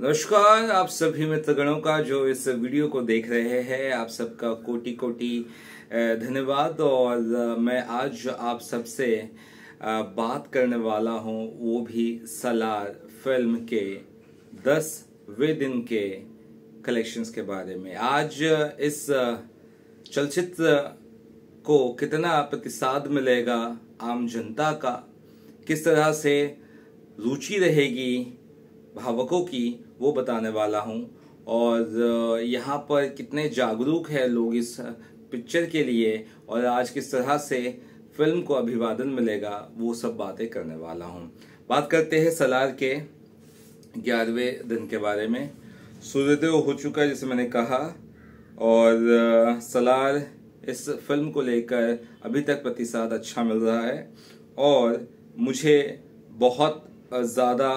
नमस्कार, आप सभी मित्रगणों का जो इस वीडियो को देख रहे हैं, आप सबका कोटि कोटि धन्यवाद। और मैं आज आप सबसे बात करने वाला हूँ, वो भी सलार फ़िल्म के दसवें दिन के कलेक्शंस के बारे में। आज इस चलचित्र को कितना प्रतिसाद मिलेगा आम जनता का, किस तरह से रुचि रहेगी भावकों की वो बताने वाला हूँ। और यहाँ पर कितने जागरूक है लोग इस पिक्चर के लिए और आज किस तरह से फ़िल्म को अभिवादन मिलेगा, वो सब बातें करने वाला हूँ। बात करते हैं सलार के ग्यारहवें दिन के बारे में। सूर्योदय हो चुका है, जैसे मैंने कहा। और सलार इस फ़िल्म को लेकर अभी तक प्रतिसाद अच्छा मिल रहा है। और मुझे बहुत ज़्यादा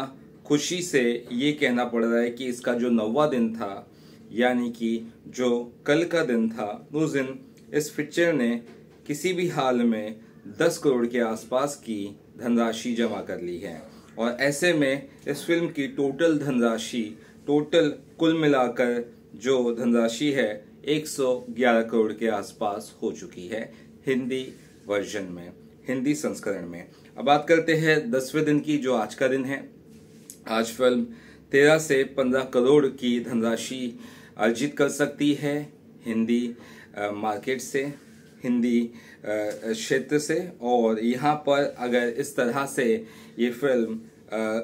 खुशी से ये कहना पड़ रहा है कि इसका जो नौवा दिन था, यानी कि जो कल का दिन था, उस दिन इस पिक्चर ने किसी भी हाल में 10 करोड़ के आसपास की धनराशि जमा कर ली है। और ऐसे में इस फ़िल्म की टोटल धनराशि, टोटल कुल मिलाकर जो धनराशि है 111 करोड़ के आसपास हो चुकी है, हिंदी वर्जन में, हिंदी संस्करण में। अब बात करते हैं दसवें दिन की, जो आज का दिन है। आज फ़िल्म तेरह से पंद्रह करोड़ की धनराशि अर्जित कर सकती है हिंदी मार्केट से, हिंदी क्षेत्र से। और यहाँ पर अगर इस तरह से ये फ़िल्म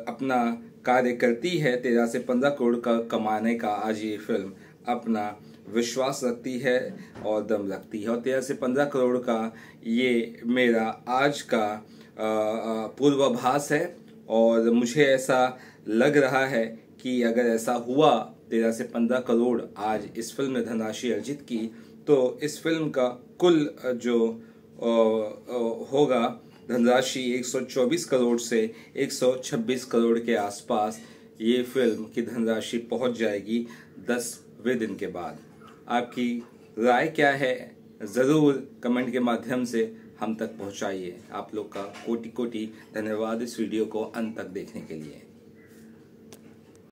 अपना कार्य करती है, तेरह से पंद्रह करोड़ का कमाने का आज ये फ़िल्म अपना विश्वास रखती है और दम रखती है। और तेरह से पंद्रह करोड़ का ये मेरा आज का पूर्वाभास है। और मुझे ऐसा लग रहा है कि अगर ऐसा हुआ, तेरह से पंद्रह करोड़ आज इस फ़िल्म ने धनराशि अर्जित की तो इस फ़िल्म का कुल जो होगा, धनराशि 124 करोड़ से 126 करोड़ के आसपास, ये फ़िल्म की धनराशि पहुँच जाएगी दसवें दिन के बाद। आपकी राय क्या है? ज़रूर कमेंट के माध्यम से हम तक पहुंचाइए आप लोग का कोटि कोटि धन्यवाद इस वीडियो को अंत तक देखने के लिए।